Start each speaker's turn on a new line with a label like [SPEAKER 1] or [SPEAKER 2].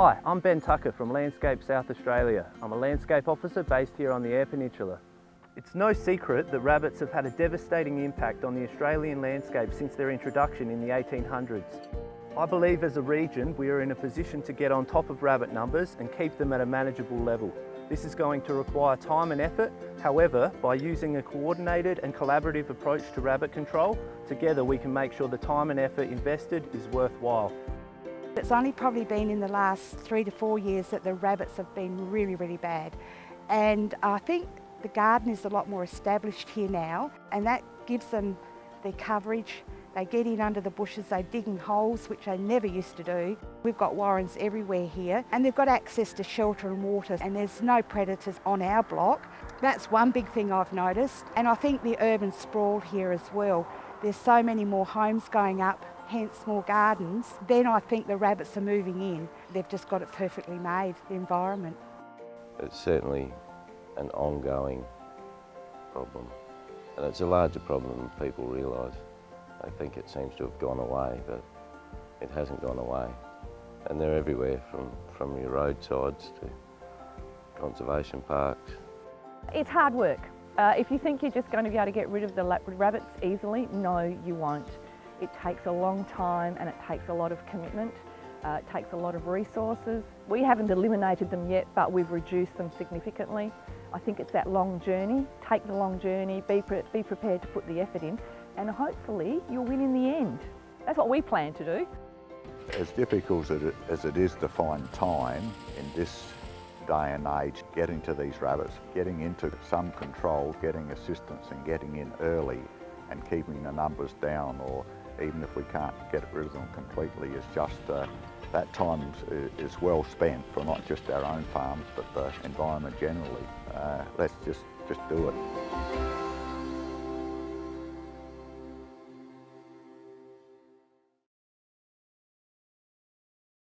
[SPEAKER 1] Hi, I'm Ben Tucker from Landscape South Australia. I'm a landscape officer based here on the Eyre Peninsula. It's no secret that rabbits have had a devastating impact on the Australian landscape since their introduction in the 1800s. I believe as a region we are in a position to get on top of rabbit numbers and keep them at a manageable level. This is going to require time and effort, however, by using a coordinated and collaborative approach to rabbit control, together we can make sure the time and effort invested is worthwhile.
[SPEAKER 2] It's only probably been in the last three to four years that the rabbits have been really, really bad. And I think the garden is a lot more established here now, and that gives them the coverage. They get in under the bushes, they dig in holes, which they never used to do. We've got warrens everywhere here, and they've got access to shelter and water, and there's no predators on our block. That's one big thing I've noticed, and I think the urban sprawl here as well. There's so many more homes going up, hence more gardens, then I think the rabbits are moving in. They've just got it perfectly made, the environment.
[SPEAKER 3] It's certainly an ongoing problem and it's a larger problem than people realise. I think it seems to have gone away but it hasn't gone away and they're everywhere from, from your roadsides to conservation parks.
[SPEAKER 4] It's hard work. Uh, if you think you're just going to be able to get rid of the rabbits easily, no you won't. It takes a long time and it takes a lot of commitment. Uh, it takes a lot of resources. We haven't eliminated them yet, but we've reduced them significantly. I think it's that long journey. Take the long journey, be, pre be prepared to put the effort in, and hopefully you'll win in the end. That's what we plan to do.
[SPEAKER 5] As difficult as as it is to find time in this day and age, getting to these rabbits, getting into some control, getting assistance and getting in early and keeping the numbers down or even if we can't get rid of them completely, is just uh, that time is well spent for not just our own farms but the environment generally. Uh, let's just, just do it.